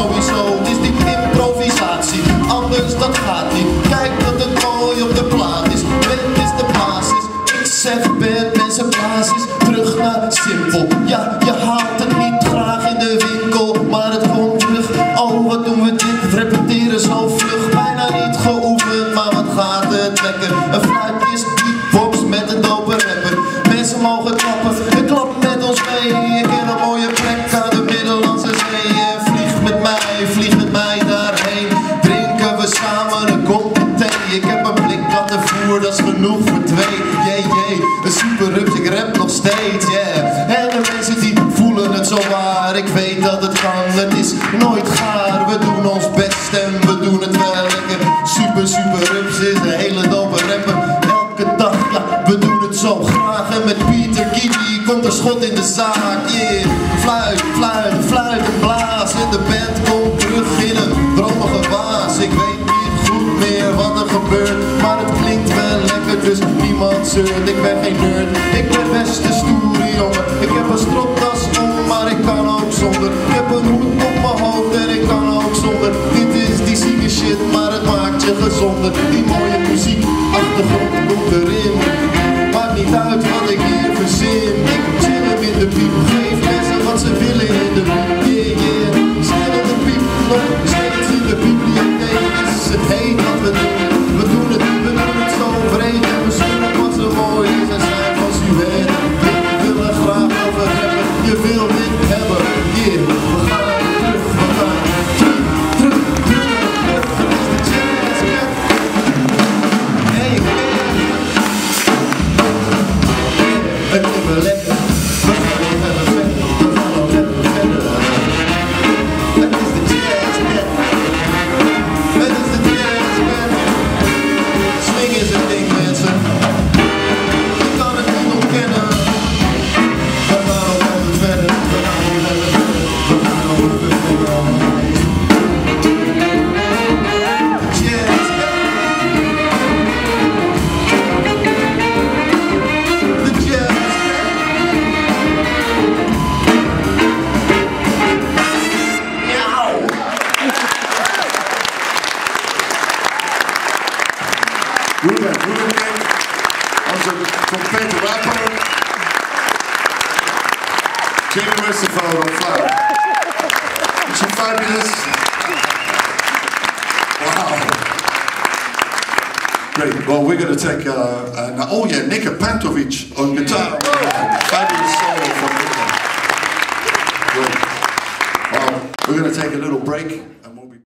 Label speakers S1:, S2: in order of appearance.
S1: so and so het is nooit gaar. We doen ons best en we doen het wel lekker. Super, super rups is een hele dope rapper. Elke dag, ja, we doen het zo graag. En met Pieter Gigi komt er schot in de zaak, yeah. Fluit, fluit, fluit en blaas. En de band komt terug in een dromige waas. Ik weet niet goed meer wat er gebeurt, maar het klinkt wel lekker, dus niemand zeurt. Ik ben geen nerd, ik ben best een stoere jongen. Ik heb een stropdas heb een hoed op mijn hoofd en ik kan ook zonder. Dit is die zieke shit, maar het maakt je gezonder. Die mooie muziek, achtergrond komt erin. Maakt niet uit wat ik hier verzin. Ik chill hem in de piep, geef mensen wat ze willen in de piep. Yeah, yeah, de piep, nog
S2: Ruben, Ruben Kent, onze complete rapper. Jim Westerveld on fluit. Is he fabulous? Wow. Great. Well, we're going to take, uh, uh, oh yeah, Nika Pantovic on guitar. Fabulous solo from Nika. Great. Well, we're going to take a little break.